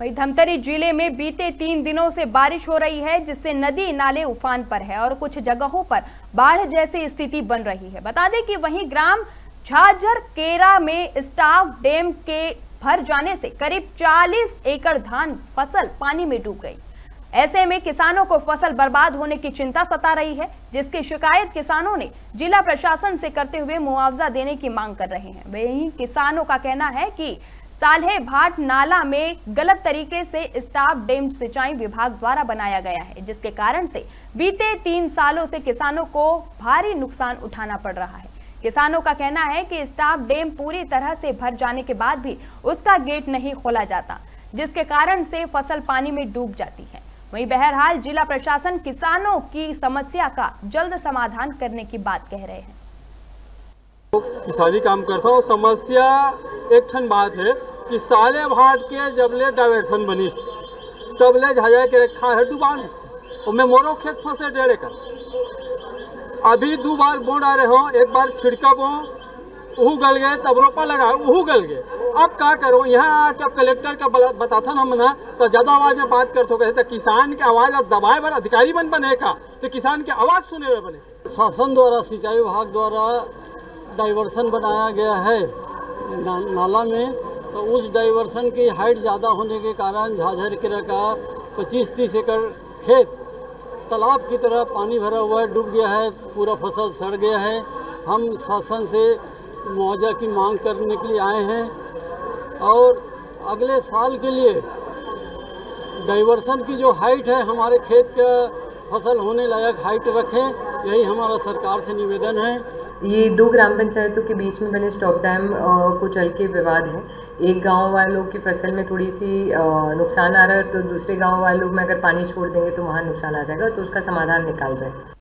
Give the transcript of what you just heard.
वही धमतरी ज़िले में बीते तीन दिनों से बारिश हो रही है, जिससे नदी नाले उफान पर है और कुछ जगहों पर बाढ़ जैसी स्थिति बन रही है। बता दें कि वहीं ग्राम झाझर केरा में स्टाफ डैम के भर जाने से करीब 40 एकड़ धान फ़सल पानी में डूब गई। ऐसे में किसानों को फ़सल बर्बाद होने की चिंता सता रही है, जिसकी शिकायत किसानों ने जिला प्रशासन से करते हुए मुआवजा देने की मांग कर रहे हैं। वहीं किसानों का कहना है कि साल्हे भाट नाला में गलत तरीके से स्टाफ डेम सिंचाई विभाग द्वारा बनाया गया है, जिसके कारण से बीते तीन सालों से किसानों को भारी नुकसान उठाना पड़ रहा है। किसानों का कहना है कि स्टाफ डैम पूरी तरह से भर जाने के बाद भी उसका गेट नहीं खोला जाता, जिसके कारण से फ़सल पानी में डूब जाती है। वहीं बहरहाल जिला प्रशासन किसानों की समस्या का जल्द समाधान करने की बात कह रहे हैं। किसानी काम करता हूँ, समस्या एक ठन बात है। कि साले भाट के जबले डाइवर्सन बनी। तबले झाजा के रखा है डुबान। मैं मोरो खेत फंसे डेढ़े कर अभी दो बार बोन आ रहे हो एक बार छिड़का बो उहू गल गए तब रोपा लगा वह गल गए। अब क्या करो यहाँ आके अब कलेक्टर का बला- बताथा ना मना तो ज़्यादा आवाज़ में बात करते हो कहते किसान के आवाज़ दबाए पर अधिकारी बन बने का? तो किसान की आवाज़ सुने हुए बने। शासन द्वारा सिंचाई विभाग द्वारा डाइवर्सन बनाया गया है। ना, नाला में तो उस डाइवर्सन की हाइट ज़्यादा होने के कारण झाझर किरा का पच्चीस तीस एकड़ खेत तालाब की तरह पानी भरा हुआ है, डूब गया है, पूरा फ़सल सड़ गया है। हम शासन से मुआवजा की मांग करने के लिए आए हैं और अगले साल के लिए डाइवर्सन की जो हाइट है, हमारे खेत का फ़सल होने लायक हाइट रखें, यही हमारा सरकार से निवेदन है। ये दो ग्राम पंचायतों के बीच में बने स्टॉप डैम को चल के विवाद है। एक गाँव वालों की फ़सल में थोड़ी सी नुकसान आ रहा है तो दूसरे गाँव वालों में अगर पानी छोड़ देंगे तो वहाँ नुकसान आ जाएगा तो उसका समाधान निकाल रहे हैं।